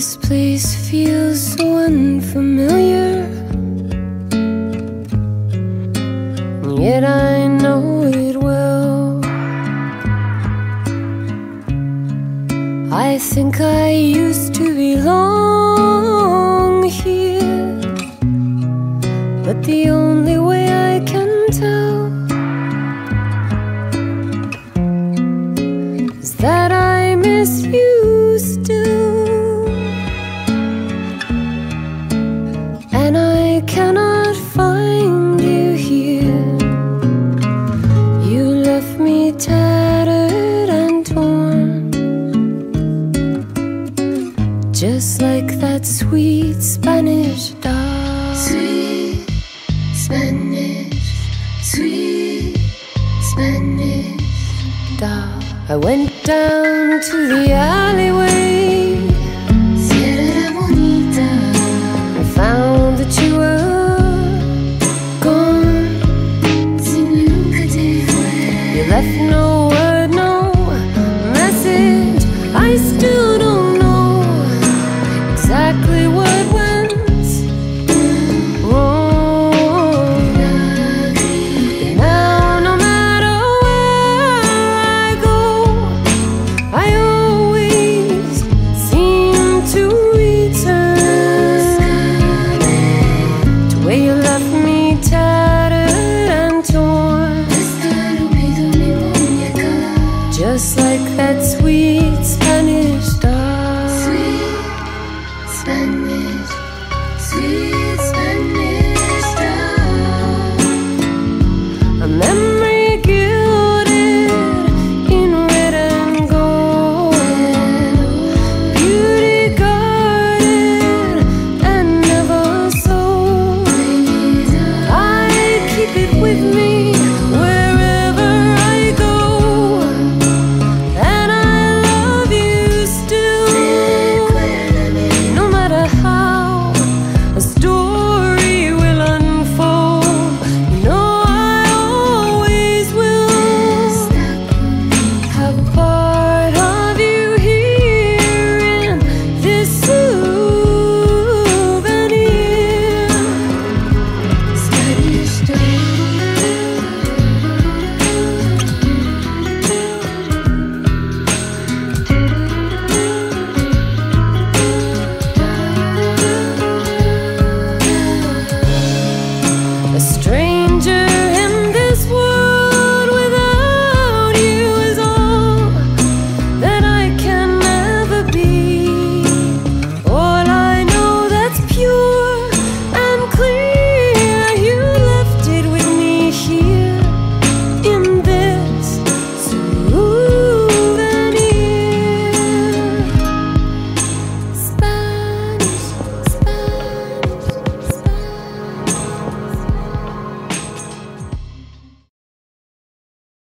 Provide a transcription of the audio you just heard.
This place feels so unfamiliar. Yet I know it well. I think I used to belong here, but the only way I can tell is that I miss you Just like that sweet Spanish doll. Sweet Spanish, sweet Spanish doll. I went down to the alleyway. I found that you were gone. You left no word, no message.